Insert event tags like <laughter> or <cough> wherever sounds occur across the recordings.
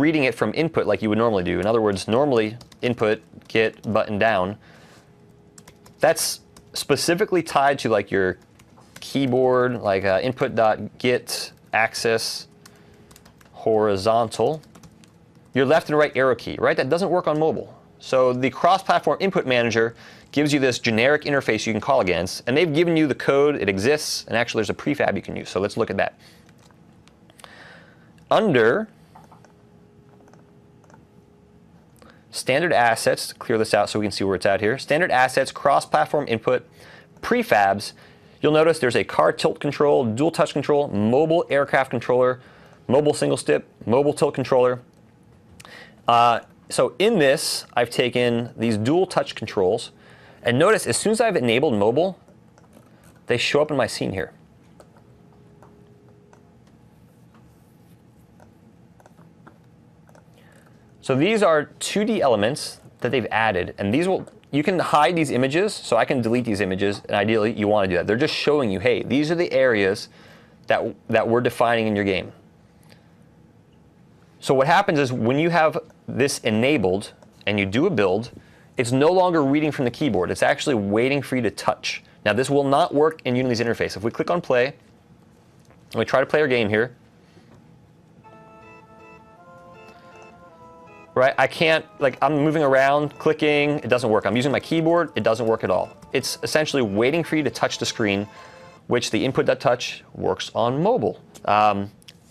reading it from input like you would normally do. In other words, normally input, get, button down. That's specifically tied to like your keyboard, like uh, input.get axis horizontal. Your left and right arrow key, right? That doesn't work on mobile. So the cross-platform input manager gives you this generic interface you can call against, and they've given you the code, it exists, and actually there's a prefab you can use. So let's look at that. Under standard assets, clear this out so we can see where it's at here. Standard assets, cross-platform input, prefabs. You'll notice there's a car tilt control, dual touch control, mobile aircraft controller, mobile single step, mobile tilt controller. Uh, so in this, I've taken these dual touch controls, and notice as soon as I've enabled mobile, they show up in my scene here. So these are 2D elements that they've added, and these will you can hide these images, so I can delete these images, and ideally you want to do that. They're just showing you, hey, these are the areas that, that we're defining in your game. So what happens is when you have this enabled and you do a build, it's no longer reading from the keyboard. It's actually waiting for you to touch. Now this will not work in Unity's interface. If we click on play, and we try to play our game here, right? I can't, like, I'm moving around, clicking, it doesn't work. I'm using my keyboard, it doesn't work at all. It's essentially waiting for you to touch the screen, which the input.touch works on mobile. Um,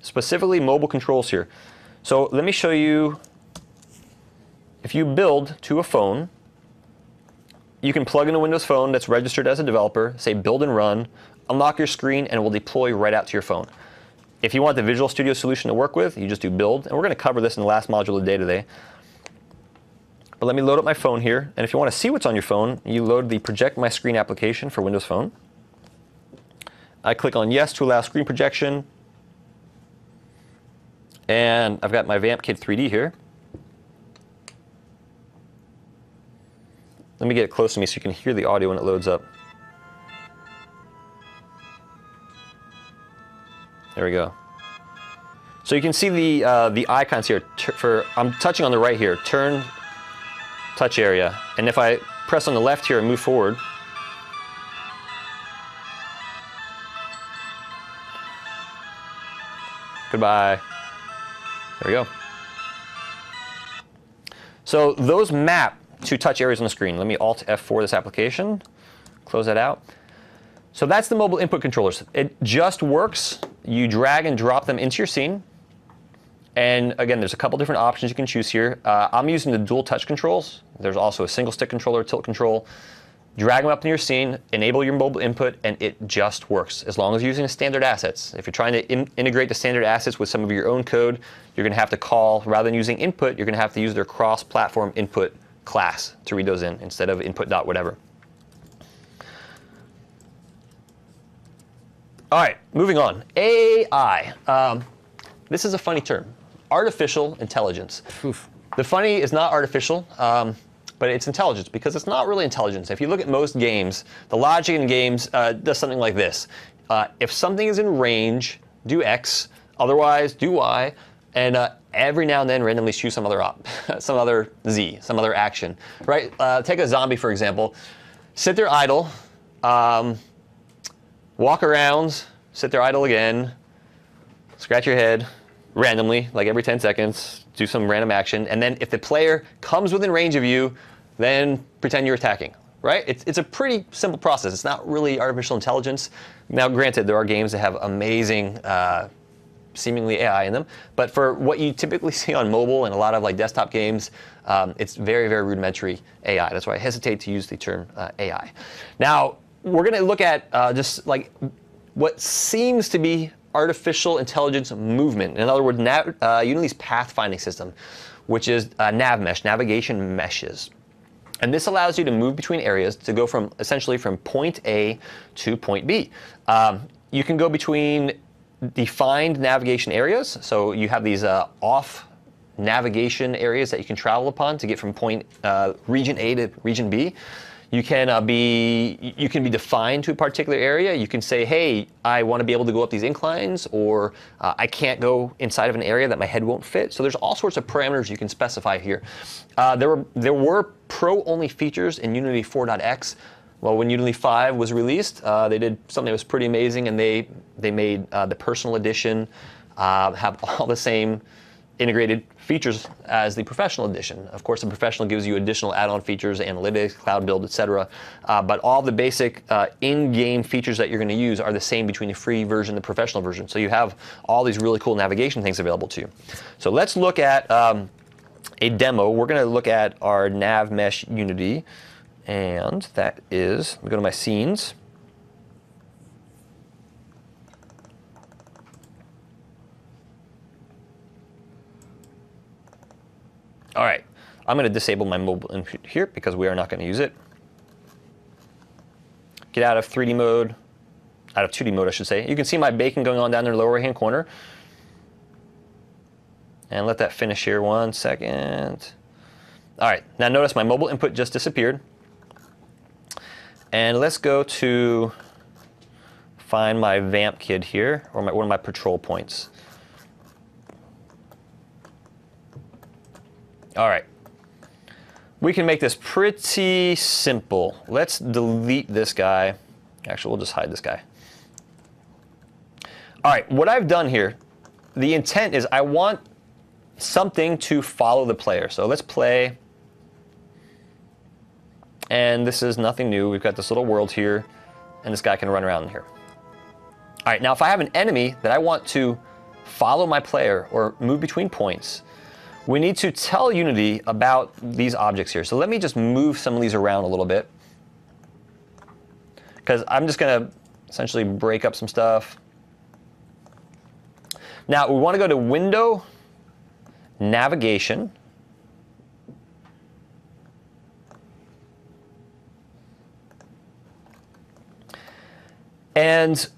specifically mobile controls here. So let me show you, if you build to a phone, you can plug in a Windows Phone that's registered as a developer, say build and run, unlock your screen, and it will deploy right out to your phone. If you want the Visual Studio solution to work with, you just do build. And we're going to cover this in the last module of the day today. But let me load up my phone here. And if you want to see what's on your phone, you load the Project My Screen application for Windows Phone. I click on Yes to allow screen projection. And I've got my VampKit 3D here. Let me get it close to me so you can hear the audio when it loads up. There we go. So you can see the uh, the icons here. For I'm touching on the right here. Turn touch area, and if I press on the left here and move forward, goodbye. There we go. So those map to touch areas on the screen. Let me Alt F4 this application. Close that out. So that's the mobile input controllers. It just works. You drag and drop them into your scene. And again, there's a couple different options you can choose here. Uh, I'm using the dual touch controls. There's also a single stick controller, tilt control. Drag them up in your scene, enable your mobile input, and it just works as long as you're using the standard assets. If you're trying to in integrate the standard assets with some of your own code, you're going to have to call, rather than using input, you're going to have to use their cross-platform input class to read those in instead of input dot whatever. All right, moving on. AI. Um, this is a funny term. Artificial intelligence. Oof. The funny is not artificial, um, but it's intelligence because it's not really intelligence. If you look at most games, the logic in games uh, does something like this. Uh, if something is in range, do X, otherwise do Y, and uh, every now and then randomly choose some other op, <laughs> some other Z, some other action, right? Uh, take a zombie, for example. Sit there idle, um, walk around, sit there idle again, scratch your head randomly, like every 10 seconds, do some random action, and then if the player comes within range of you, then pretend you're attacking, right? It's, it's a pretty simple process. It's not really artificial intelligence. Now, granted, there are games that have amazing, uh, seemingly AI in them, but for what you typically <laughs> see on mobile and a lot of like desktop games, um, it's very, very rudimentary AI. That's why I hesitate to use the term uh, AI. Now, we're going to look at uh, just like what seems to be artificial intelligence movement. In other words, nav, uh, Unity's pathfinding system, which is uh, NavMesh, navigation meshes. And this allows you to move between areas to go from essentially from point A to point B. Um, you can go between defined navigation areas. So you have these uh, off navigation areas that you can travel upon to get from point uh, region A to region B. You can uh, be you can be defined to a particular area. You can say, hey, I want to be able to go up these inclines, or uh, I can't go inside of an area that my head won't fit. So there's all sorts of parameters you can specify here. Uh, there were there were pro-only features in Unity 4.x. Well, when Unity 5 was released, uh, they did something that was pretty amazing, and they they made uh, the personal edition uh, have <laughs> all the same integrated features as the professional edition. Of course, the professional gives you additional add-on features, analytics, cloud build, etc. Uh, but all the basic uh, in-game features that you're going to use are the same between the free version and the professional version. So you have all these really cool navigation things available to you. So let's look at um, a demo. We're going to look at our Nav Mesh Unity, and that is, go to my scenes. All right, I'm going to disable my mobile input here because we are not going to use it. Get out of 3D mode, out of 2D mode, I should say. You can see my baking going on down there in the lower right-hand corner. And let that finish here one second. All right, now notice my mobile input just disappeared. And let's go to find my vamp kid here, or my, one of my patrol points. All right. We can make this pretty simple. Let's delete this guy. Actually, we'll just hide this guy. All right, what I've done here, the intent is I want something to follow the player. So let's play. And this is nothing new. We've got this little world here, and this guy can run around here. All right, now if I have an enemy that I want to follow my player or move between points, we need to tell Unity about these objects here. So let me just move some of these around a little bit. Because I'm just going to essentially break up some stuff. Now we want to go to Window, Navigation. And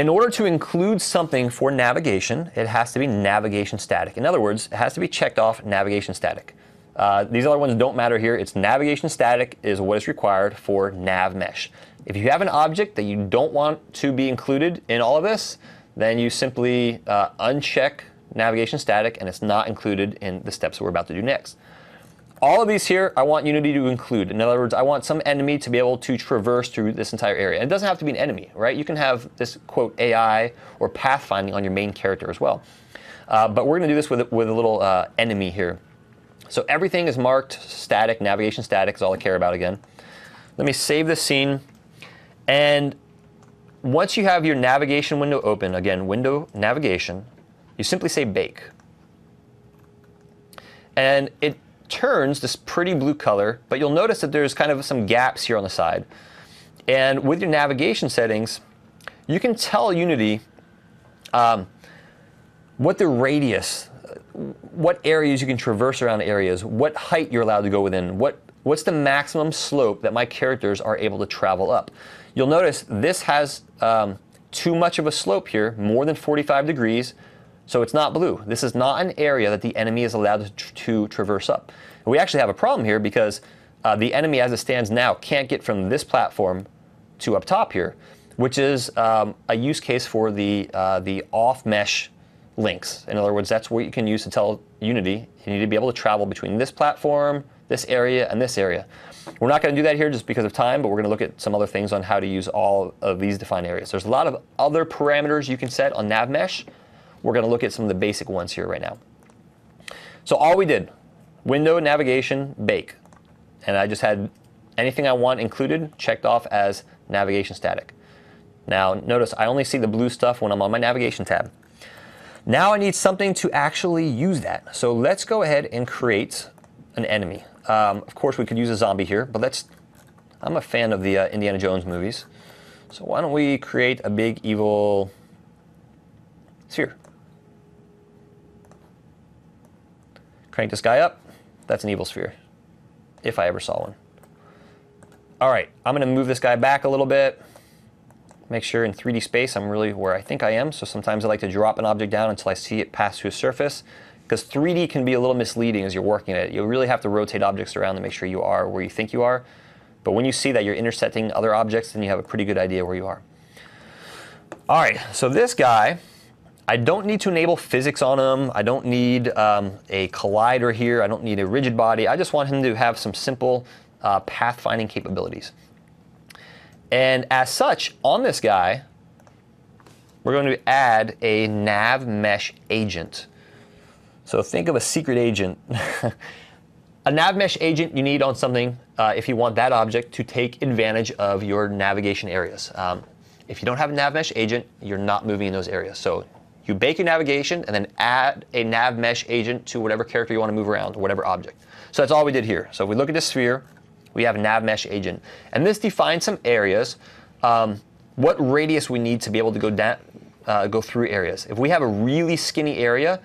in order to include something for navigation, it has to be navigation static. In other words, it has to be checked off navigation static. Uh, these other ones don't matter here. It's navigation static is what is required for nav mesh. If you have an object that you don't want to be included in all of this, then you simply uh, uncheck navigation static and it's not included in the steps we're about to do next. All of these here, I want Unity to include. In other words, I want some enemy to be able to traverse through this entire area. And it doesn't have to be an enemy, right? You can have this, quote, AI or pathfinding on your main character as well. Uh, but we're going to do this with, with a little uh, enemy here. So everything is marked static, navigation static is all I care about again. Let me save this scene. And once you have your navigation window open, again, window navigation, you simply say bake. And it turns this pretty blue color, but you'll notice that there's kind of some gaps here on the side. And with your navigation settings, you can tell Unity um, what the radius, what areas you can traverse around areas, what height you're allowed to go within, what, what's the maximum slope that my characters are able to travel up. You'll notice this has um, too much of a slope here, more than 45 degrees, so it's not blue. This is not an area that the enemy is allowed to, to traverse up. And we actually have a problem here because uh, the enemy as it stands now can't get from this platform to up top here, which is um, a use case for the, uh, the off-mesh links. In other words, that's what you can use to tell Unity you need to be able to travel between this platform, this area, and this area. We're not going to do that here just because of time, but we're going to look at some other things on how to use all of these defined areas. There's a lot of other parameters you can set on NavMesh. We're going to look at some of the basic ones here right now. So all we did, window, navigation, bake. And I just had anything I want included checked off as navigation static. Now notice I only see the blue stuff when I'm on my navigation tab. Now I need something to actually use that. So let's go ahead and create an enemy. Um, of course we could use a zombie here, but let's, I'm a fan of the uh, Indiana Jones movies. So why don't we create a big evil sphere. Crank this guy up. That's an evil sphere, if I ever saw one. All right, I'm going to move this guy back a little bit. Make sure in 3D space I'm really where I think I am. So sometimes I like to drop an object down until I see it pass through a surface because 3D can be a little misleading as you're working it. You really have to rotate objects around to make sure you are where you think you are. But when you see that you're intersecting other objects, then you have a pretty good idea where you are. All right, so this guy, I don't need to enable physics on him. I don't need um, a collider here. I don't need a rigid body. I just want him to have some simple uh, pathfinding capabilities. And as such, on this guy, we're going to add a nav mesh agent. So think of a secret agent. <laughs> a nav mesh agent you need on something uh, if you want that object to take advantage of your navigation areas. Um, if you don't have a nav mesh agent, you're not moving in those areas. So you bake your navigation and then add a nav mesh agent to whatever character you want to move around, or whatever object. So that's all we did here. So if we look at this sphere, we have a nav mesh agent. And this defines some areas, um, what radius we need to be able to go, down, uh, go through areas. If we have a really skinny area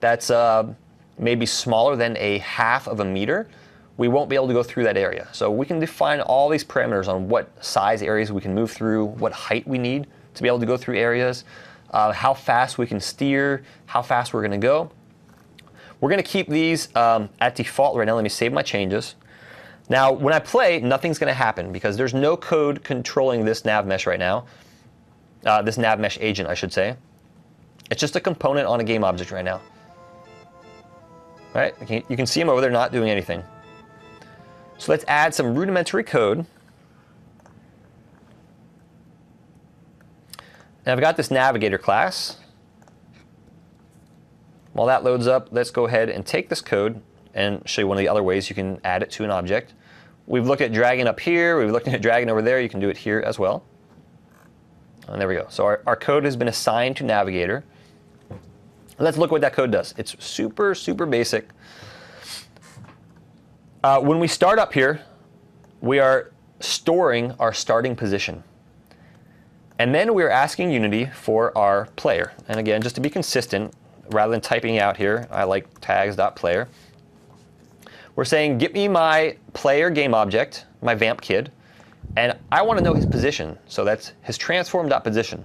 that's uh, maybe smaller than a half of a meter, we won't be able to go through that area. So we can define all these parameters on what size areas we can move through, what height we need to be able to go through areas, uh, how fast we can steer, how fast we're going to go. We're going to keep these um, at default right now. Let me save my changes. Now, when I play, nothing's going to happen because there's no code controlling this nav mesh right now. Uh, this nav mesh agent, I should say. It's just a component on a game object right now. Right? You can see them over there not doing anything. So let's add some rudimentary code. And I've got this navigator class. While that loads up, let's go ahead and take this code and show you one of the other ways you can add it to an object. We've looked at dragging up here. We've looked at dragging over there. You can do it here as well. And there we go. So our, our code has been assigned to Navigator. Let's look what that code does. It's super, super basic. Uh, when we start up here, we are storing our starting position. And then we're asking Unity for our player. And again, just to be consistent, rather than typing out here, I like tags.player. We're saying, get me my player game object, my vamp kid, and I want to know his position. So that's his transform.position.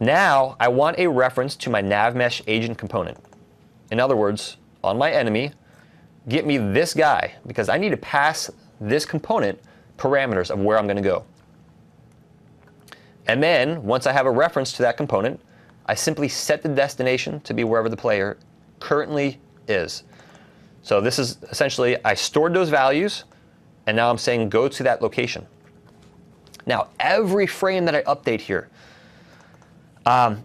Now I want a reference to my navmesh agent component. In other words, on my enemy, get me this guy because I need to pass this component parameters of where I'm going to go. And then once I have a reference to that component, I simply set the destination to be wherever the player currently is. So this is essentially, I stored those values, and now I'm saying go to that location. Now, every frame that I update here, um,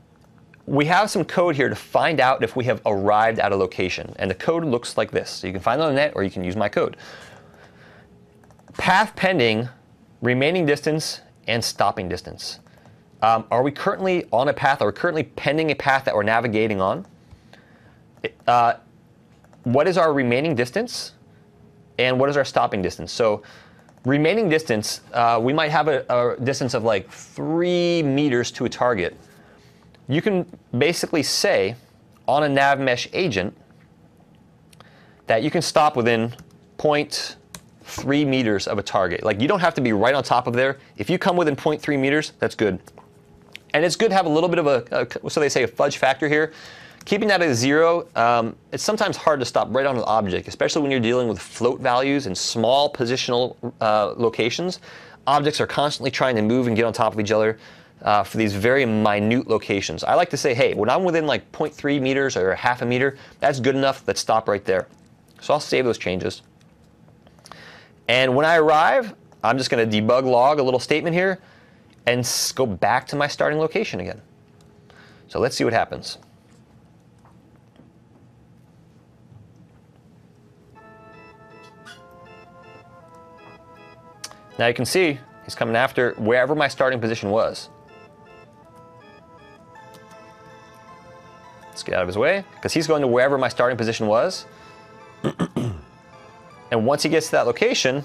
we have some code here to find out if we have arrived at a location. And the code looks like this. So you can find it on the net, or you can use my code. Path pending, remaining distance, and stopping distance. Um, are we currently on a path? Are we currently pending a path that we're navigating on? Uh, what is our remaining distance and what is our stopping distance? So remaining distance, uh, we might have a, a, distance of like three meters to a target. You can basically say on a nav mesh agent that you can stop within 0.3 meters of a target. Like you don't have to be right on top of there. If you come within 0.3 meters, that's good. And it's good to have a little bit of a, a so they say a fudge factor here. Keeping that at zero, um, it's sometimes hard to stop right on an object, especially when you're dealing with float values and small positional uh, locations. Objects are constantly trying to move and get on top of each other uh, for these very minute locations. I like to say, hey, when I'm within like 0.3 meters or half a meter, that's good enough. Let's stop right there. So I'll save those changes. And when I arrive, I'm just going to debug log a little statement here and go back to my starting location again. So let's see what happens. Now you can see he's coming after wherever my starting position was. Let's get out of his way, because he's going to wherever my starting position was. <clears throat> and once he gets to that location,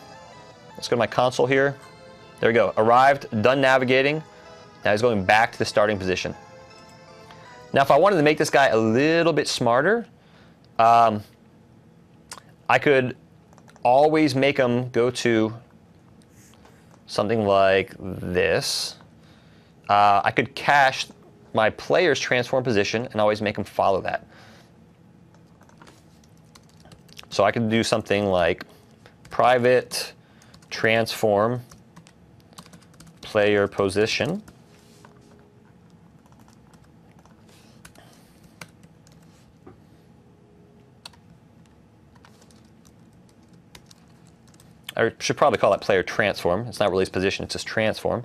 let's go to my console here. There we go, arrived, done navigating. Now he's going back to the starting position. Now if I wanted to make this guy a little bit smarter, um, I could always make him go to something like this. Uh, I could cache my player's transform position and always make him follow that. So I could do something like private transform player position. I should probably call that player transform. It's not really his position, it's just transform.